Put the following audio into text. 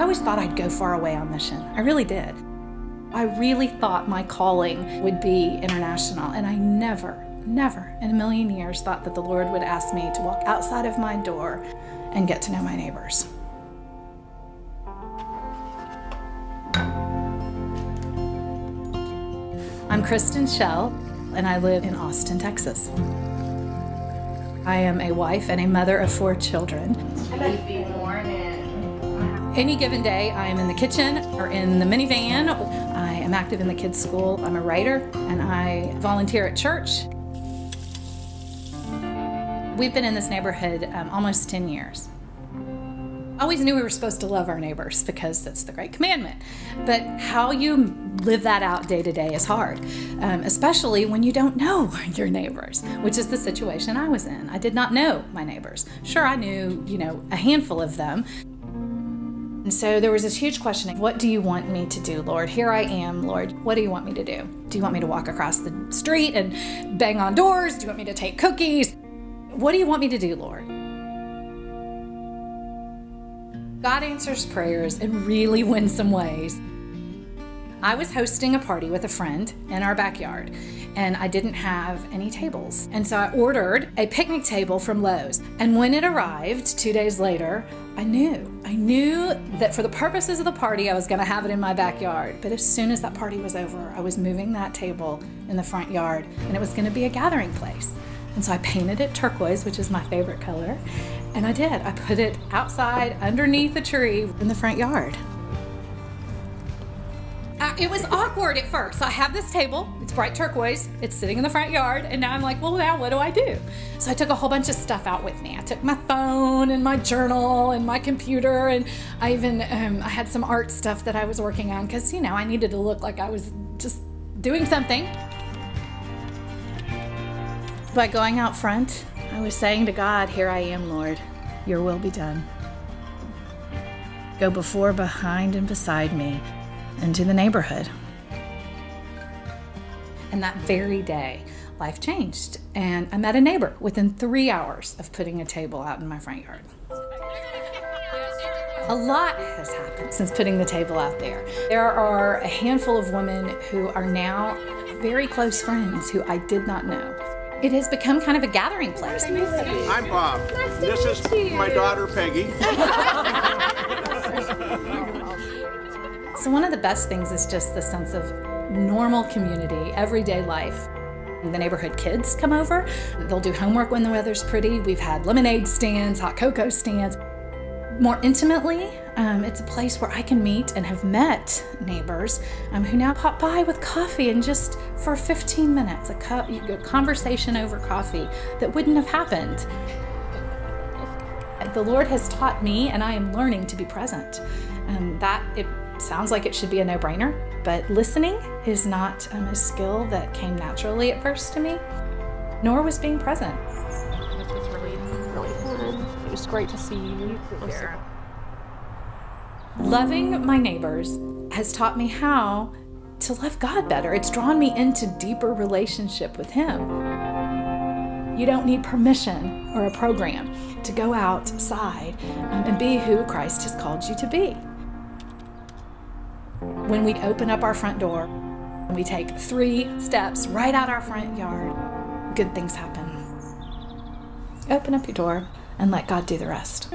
always thought I'd go far away on mission. I really did. I really thought my calling would be international, and I never, never in a million years thought that the Lord would ask me to walk outside of my door and get to know my neighbors. I'm Kristin Schell, and I live in Austin, Texas. I am a wife and a mother of four children. Any given day, I am in the kitchen or in the minivan. I am active in the kids' school. I'm a writer and I volunteer at church. We've been in this neighborhood um, almost 10 years. Always knew we were supposed to love our neighbors because that's the great commandment. But how you live that out day to day is hard, um, especially when you don't know your neighbors, which is the situation I was in. I did not know my neighbors. Sure, I knew, you know, a handful of them. And so there was this huge question what do you want me to do, Lord? Here I am, Lord. What do you want me to do? Do you want me to walk across the street and bang on doors? Do you want me to take cookies? What do you want me to do, Lord? God answers prayers in really winsome ways. I was hosting a party with a friend in our backyard, and I didn't have any tables. And so I ordered a picnic table from Lowe's. And when it arrived two days later, I knew. I knew that for the purposes of the party, I was going to have it in my backyard. But as soon as that party was over, I was moving that table in the front yard, and it was going to be a gathering place. And so I painted it turquoise, which is my favorite color. And I did. I put it outside underneath a tree in the front yard. It was awkward at first. I have this table, it's bright turquoise, it's sitting in the front yard, and now I'm like, well, now what do I do? So I took a whole bunch of stuff out with me. I took my phone and my journal and my computer, and I even um, I had some art stuff that I was working on because you know I needed to look like I was just doing something. By going out front, I was saying to God, Here I am, Lord, your will be done. Go before, behind, and beside me into the neighborhood. And that very day, life changed. And I met a neighbor within three hours of putting a table out in my front yard. A lot has happened since putting the table out there. There are a handful of women who are now very close friends who I did not know. It has become kind of a gathering place. I'm Bob. Nice this is my daughter Peggy. so one of the best things is just the sense of normal community, everyday life. The neighborhood kids come over. They'll do homework when the weather's pretty. We've had lemonade stands, hot cocoa stands. More intimately, um, it's a place where I can meet and have met neighbors um, who now pop by with coffee and just for 15 minutes, a, co- a conversation over coffee that wouldn't have happened. The Lord has taught me, and I am learning to be present. Um, that it sounds like it should be a no-brainer, but listening is not um, a skill that came naturally at first to me, nor was being present. This was really, really fun. It was great to see you. Loving my neighbors has taught me how to love God better. It's drawn me into deeper relationship with Him. You don't need permission or a program to go outside um, and be who Christ has called you to be. When we open up our front door and we take three steps right out our front yard, good things happen. Open up your door and let God do the rest.